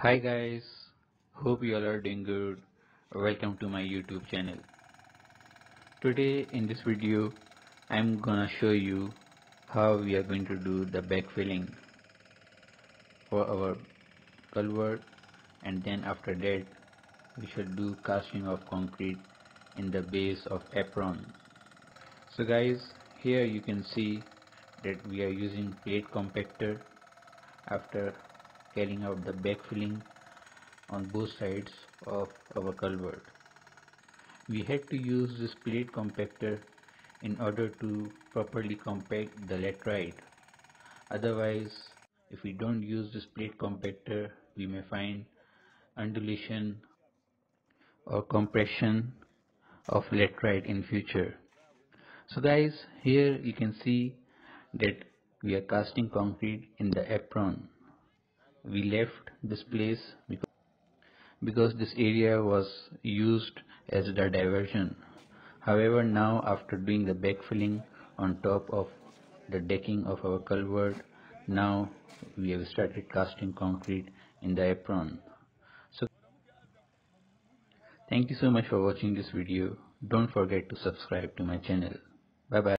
Hi guys, hope you all are doing good. Welcome to my YouTube channel. Today in this video, I'm gonna show you how we are going to do the backfilling for our culvert and then after that we should do casting of concrete in the base of apron. So guys, here you can see that we are using plate compactor after carrying out the backfilling on both sides of our culvert. We had to use this plate compactor in order to properly compact the laterite. Otherwise, if we don't use this plate compactor, we may find undulation or compression of laterite in future. So guys, here you can see that we are casting concrete in the apron we left this place because, this area was used as the diversion. However now after doing the backfilling on top of the decking of our culvert now we have started casting concrete in the apron. So thank you so much for watching this video. Don't forget to subscribe to my channel. Bye bye